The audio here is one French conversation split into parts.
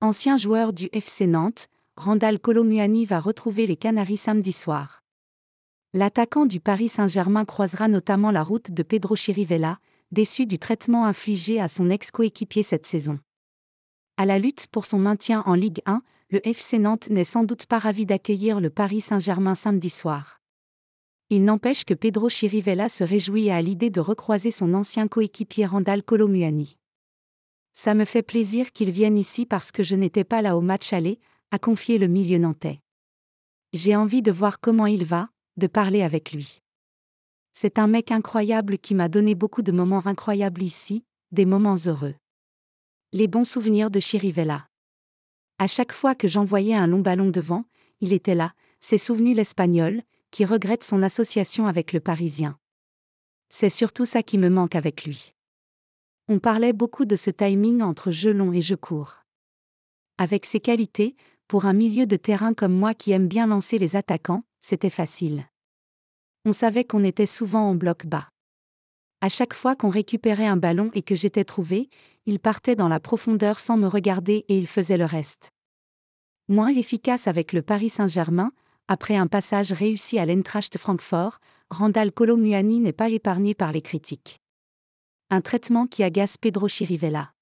Ancien joueur du FC Nantes, Randall Colomuani va retrouver les Canaries samedi soir. L'attaquant du Paris Saint-Germain croisera notamment la route de Pedro Chirivella, déçu du traitement infligé à son ex-coéquipier cette saison. À la lutte pour son maintien en Ligue 1, le FC Nantes n'est sans doute pas ravi d'accueillir le Paris Saint-Germain samedi soir. Il n'empêche que Pedro Chirivella se réjouit à l'idée de recroiser son ancien coéquipier Randall Colomuani. Ça me fait plaisir qu'il vienne ici parce que je n'étais pas là au match aller, a confié le milieu nantais. J'ai envie de voir comment il va, de parler avec lui. C'est un mec incroyable qui m'a donné beaucoup de moments incroyables ici, des moments heureux. Les bons souvenirs de Chirivella. À chaque fois que j'envoyais un long ballon devant, il était là, s'est souvenu l'Espagnol, qui regrette son association avec le Parisien. C'est surtout ça qui me manque avec lui. On parlait beaucoup de ce timing entre jeu long et jeu court. Avec ses qualités, pour un milieu de terrain comme moi qui aime bien lancer les attaquants, c'était facile. On savait qu'on était souvent en bloc bas. À chaque fois qu'on récupérait un ballon et que j'étais trouvé, il partait dans la profondeur sans me regarder et il faisait le reste. Moins efficace avec le Paris Saint-Germain, après un passage réussi à l'Eintracht Francfort, Randall Colomuani n'est pas épargné par les critiques. Un traitement qui agace Pedro Chirivella.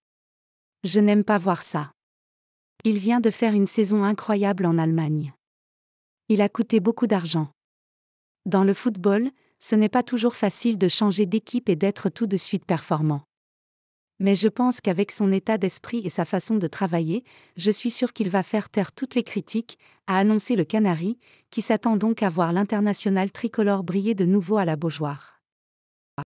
Je n'aime pas voir ça. Il vient de faire une saison incroyable en Allemagne. Il a coûté beaucoup d'argent. Dans le football, ce n'est pas toujours facile de changer d'équipe et d'être tout de suite performant. Mais je pense qu'avec son état d'esprit et sa façon de travailler, je suis sûr qu'il va faire taire toutes les critiques, a annoncé le Canari, qui s'attend donc à voir l'international tricolore briller de nouveau à la Beaujoire.